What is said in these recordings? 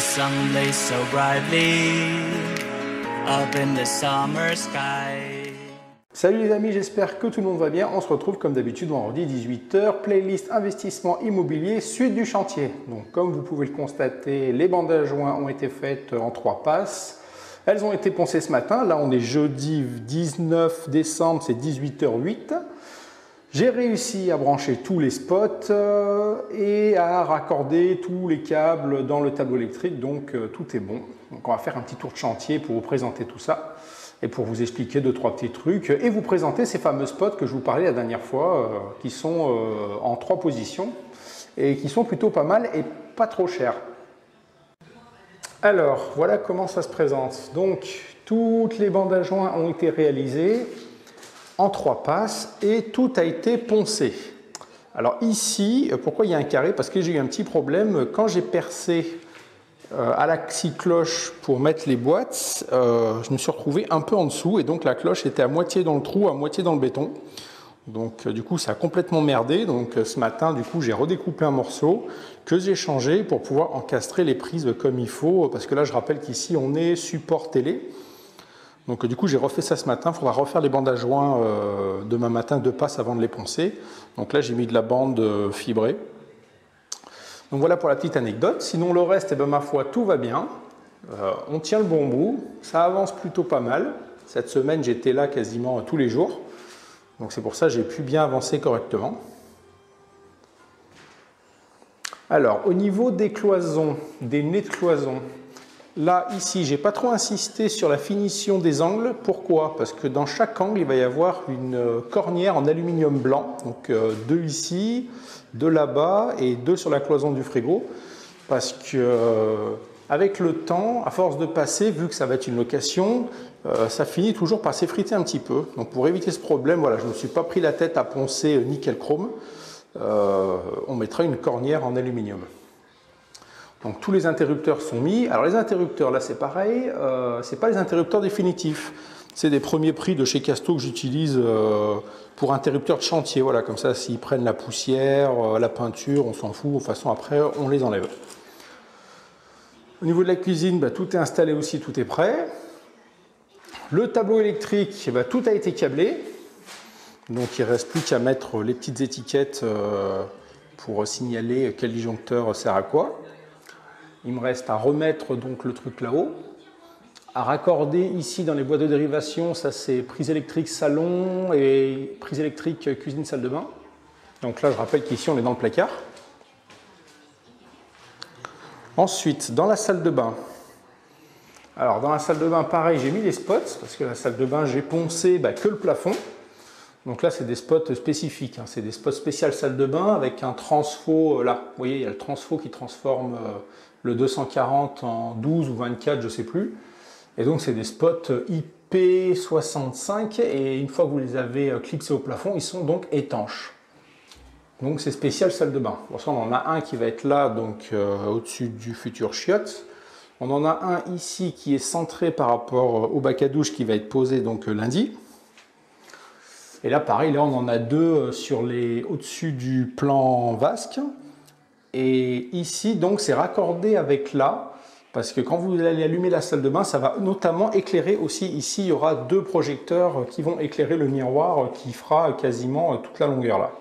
so brightly up in the summer sky. Salut les amis, j'espère que tout le monde va bien. On se retrouve comme d'habitude vendredi 18h, playlist investissement immobilier, suite du chantier. Donc comme vous pouvez le constater, les bandes à joints ont été faites en trois passes. Elles ont été poncées ce matin. Là, on est jeudi 19 décembre, c'est 18h08. J'ai réussi à brancher tous les spots euh, et à raccorder tous les câbles dans le tableau électrique, donc euh, tout est bon. Donc on va faire un petit tour de chantier pour vous présenter tout ça et pour vous expliquer deux, trois petits trucs et vous présenter ces fameux spots que je vous parlais la dernière fois, euh, qui sont en trois positions et qui sont plutôt pas mal et pas trop chers. Alors, voilà comment ça se présente. Donc, toutes les bandes à joints ont été réalisées en trois passes et tout a été poncé. Alors ici, pourquoi il y a un carré? Parce que j'ai eu un petit problème. Quand j'ai percé euh, à la cloche pour mettre les boîtes, euh, je me suis retrouvé un peu en dessous et donc la cloche était à moitié dans le trou, à moitié dans le béton. Donc euh, du coup ça a complètement merdé. Donc ce matin du coup j'ai redécoupé un morceau que j'ai changé pour pouvoir encastrer les prises comme il faut. Parce que là je rappelle qu'ici on est support télé. Donc du coup j'ai refait ça ce matin, il faudra refaire les bandes à joints euh, demain matin, deux passes avant de les poncer. Donc là j'ai mis de la bande euh, fibrée. Donc voilà pour la petite anecdote. Sinon le reste, eh ben, ma foi, tout va bien. Euh, on tient le bon bout, ça avance plutôt pas mal. Cette semaine j'étais là quasiment tous les jours. Donc c'est pour ça que j'ai pu bien avancer correctement. Alors au niveau des cloisons, des nez de cloison, Là, ici, j'ai pas trop insisté sur la finition des angles. Pourquoi? Parce que dans chaque angle, il va y avoir une euh, cornière en aluminium blanc. Donc euh, deux ici, deux là-bas et deux sur la cloison du frigo. Parce que euh, avec le temps, à force de passer, vu que ça va être une location, ça finit toujours par s'effriter un petit peu. Donc pour éviter ce problème, voilà, je ne me suis pas pris la tête à poncer nickel chrome. on mettra une cornière en aluminium. Donc tous les interrupteurs sont mis. Alors les interrupteurs, là c'est pareil, euh, ce n'est pas les interrupteurs définitifs. C'est des premiers prix de chez Casto que j'utilise euh, pour interrupteurs de chantier. Voilà, comme ça, s'ils prennent la poussière, euh, la peinture, on s'en fout. De toute façon, après, on les enlève. Au niveau de la cuisine, bah, tout est installé aussi, tout est prêt. Le tableau électrique, bah, tout a été câblé. Donc il ne reste plus qu'à mettre les petites étiquettes pour signaler quel disjoncteur sert à quoi. Il me reste à remettre donc le truc là-haut, à raccorder ici dans les boîtes de dérivation, ça c'est prise électrique salon et prise électrique cuisine salle de bain. Donc là je rappelle qu'ici on est dans le placard. Ensuite, dans la salle de bain, alors dans la salle de bain pareil j'ai mis les spots parce que la salle de bain j'ai poncé bah, que le plafond. Donc là c'est des spots spécifiques, hein. c'est des spots spéciales salle de bain avec un transfo, euh, là vous voyez il y a le transfo qui transforme euh, le 240 en 12 ou 24, je ne sais plus. Et donc c'est des spots IP65 et une fois que vous les avez euh, clipsés au plafond, ils sont donc étanches. Donc c'est spécial salle de bain. Pour ça, on en a un qui va être là, donc euh, au-dessus du futur chiotte. On en a un ici qui est centré par rapport euh, au bac à douche qui va être posé donc lundi. Et là, pareil, là on en a deux sur les au-dessus du plan vasque. Et ici, donc, c'est raccordé avec là, parce que quand vous allez allumer la salle de bain, ça va notamment éclairer aussi, ici, il y aura deux projecteurs qui vont éclairer le miroir qui fera quasiment toute la longueur là.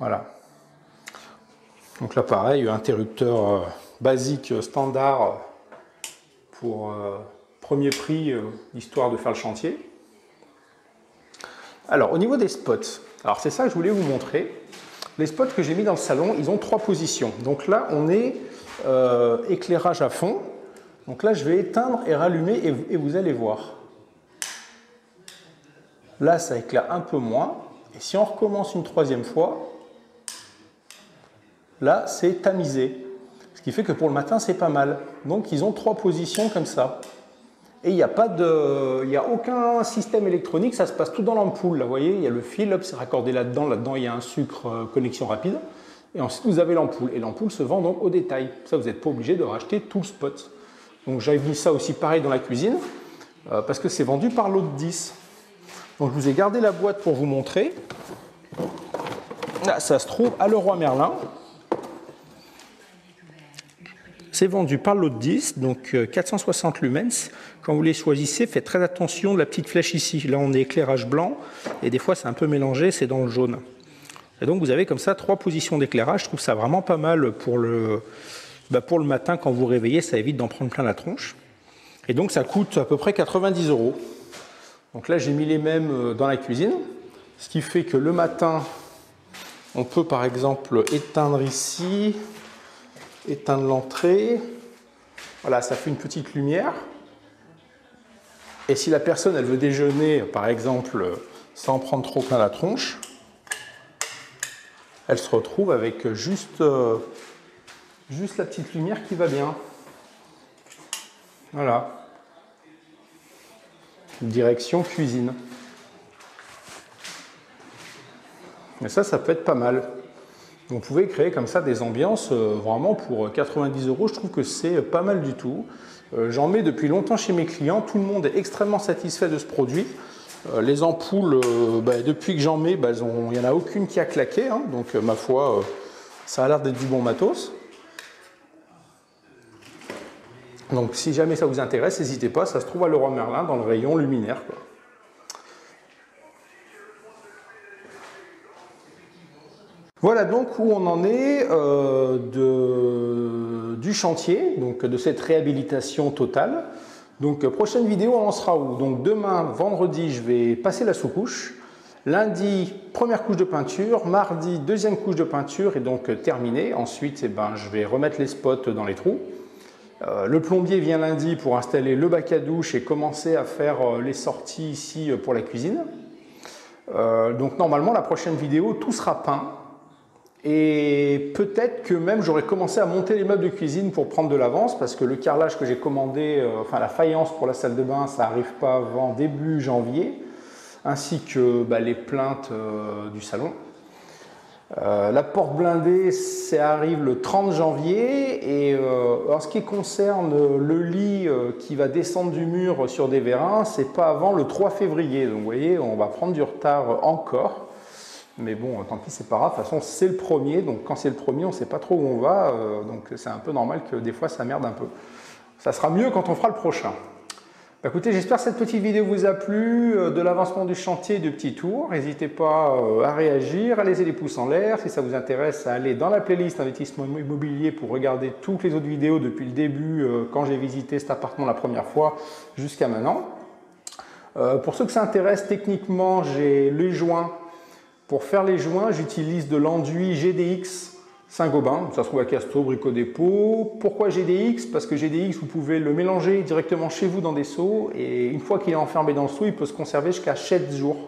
Voilà. Donc là, pareil, interrupteur euh, basique euh, standard euh, pour premier prix, histoire de faire le chantier. Alors, au niveau des spots, alors c'est ça que je voulais vous montrer. Les spots que j'ai mis dans le salon, ils ont trois positions. Donc là, on est euh, éclairage à fond. Donc là, je vais éteindre et rallumer et, vous allez voir. Là, ça éclaire un peu moins. Et si on recommence une troisième fois, là, c'est tamisé. Ce qui fait que pour le matin, c'est pas mal. Donc, ils ont trois positions comme ça. Et il n'y a pas de, il y a aucun système électronique, ça se passe tout dans l'ampoule. Là, vous voyez, il y a le fil, c'est raccordé là-dedans. Là-dedans, il y a un sucre euh, connexion rapide. Et ensuite, vous avez l'ampoule. Et l'ampoule se vend donc au détail. Ça, vous n'êtes pas obligé de racheter tout le spot. Donc, j'avais mis ça aussi pareil dans la cuisine euh, parce que c'est vendu par lot de 10. Donc, je vous ai gardé la boîte pour vous montrer. Là, ça se trouve à Leroy Merlin. C'est vendu par lot 10, donc 460 lumens. Quand vous les choisissez, faites très attention de la petite flèche ici. Là, on est éclairage blanc, et des fois, c'est un peu mélangé, c'est dans le jaune. Et donc, vous avez comme ça trois positions d'éclairage. Je trouve ça vraiment pas mal pour le, bah, pour le matin, quand vous réveillez, ça évite d'en prendre plein la tronche. Et donc, ça coûte à peu près 90 euros. Donc là, j'ai mis les mêmes euh, dans la cuisine, ce qui fait que le matin, on peut par exemple éteindre ici, éteindre l'entrée. Voilà, ça fait une petite lumière. Et si la personne, elle veut déjeuner, par exemple, sans prendre trop plein la tronche, elle se retrouve avec juste, euh, juste la petite lumière qui va bien. Voilà. Direction cuisine. Et ça, ça peut être pas mal. Vous pouvez créer comme ça des ambiances euh, vraiment pour 90 euros. Je trouve que c'est pas mal du tout. Euh, j'en mets depuis longtemps chez mes clients. Tout le monde est extrêmement satisfait de ce produit. Euh, les ampoules, bah, depuis que j'en mets, bah, il n'y en a aucune qui a claqué. Hein. donc, ma foi, ça a l'air d'être du bon matos. Donc, si jamais ça vous intéresse, n'hésitez pas. Ça se trouve à Leroy Merlin dans le rayon luminaire. Voilà donc où on en est euh, du chantier, donc de cette réhabilitation totale. Donc prochaine vidéo, on en sera où? Donc demain, vendredi, je vais passer la sous-couche. Lundi, première couche de peinture. Mardi, deuxième couche de peinture et donc terminé. Ensuite, eh ben, je vais remettre les spots dans les trous. Euh, le plombier vient lundi pour installer le bac à douche et commencer à faire euh, les sorties ici pour la cuisine. donc normalement, la prochaine vidéo, tout sera peint. Et peut-être que même j'aurais commencé à monter les meubles de cuisine pour prendre de l'avance parce que le carrelage que j'ai commandé, euh, enfin la faïence pour la salle de bain, ça n'arrive pas avant début janvier, ainsi que bah, les plaintes euh, du salon. Euh, la porte blindée, ça arrive le 30 janvier. Et en ce qui concerne le lit qui va descendre du mur sur des vérins, c'est pas avant le 3 février. Donc vous voyez, on va prendre du retard encore. Mais bon, tant pis, c'est pas grave. De toute façon, c'est le premier. Donc, quand c'est le premier, on ne sait pas trop où on va. Euh, donc, c'est un peu normal que des fois, ça merde un peu. Ça sera mieux quand on fera le prochain. Bah, écoutez, j'espère que cette petite vidéo vous a plu. Euh, de l'avancement du chantier de petits tours. N'hésitez pas euh, à réagir, à laisser des pouces en l'air. Si ça vous intéresse, à aller dans la playlist investissement immobilier pour regarder toutes les autres vidéos depuis le début, quand j'ai visité cet appartement la première fois, jusqu'à maintenant. pour ceux que ça intéresse, techniquement, j'ai les joints pour faire les joints, j'utilise de l'enduit GDX Saint-Gobain, ça se trouve à Casto, Brico Dépôt. Pourquoi GDX Parce que GDX, vous pouvez le mélanger directement chez vous dans des seaux et une fois qu'il est enfermé dans le seau, il peut se conserver jusqu'à 7 jours.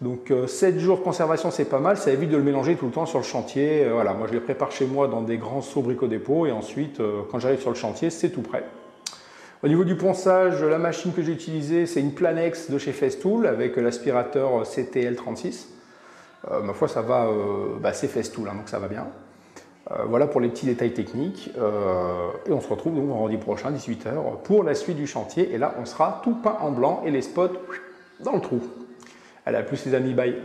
Donc 7 euh, jours de conservation, c'est pas mal, ça évite de le mélanger tout le temps sur le chantier. Euh, voilà, moi je les prépare chez moi dans des grands seaux Brico Dépôt et ensuite, euh, quand j'arrive sur le chantier, c'est tout prêt. Au niveau du ponçage, la machine que j'ai utilisée, c'est une Planex de chez Festool avec l'aspirateur CTL36. Euh, ma foi, ça va, euh, bah, c'est donc ça va bien. Euh, voilà pour les petits détails techniques. et on se retrouve donc vendredi prochain, 18h, pour la suite du chantier. Et là, on sera tout peint en blanc et les spots dans le trou. Allez, à plus les amis, bye.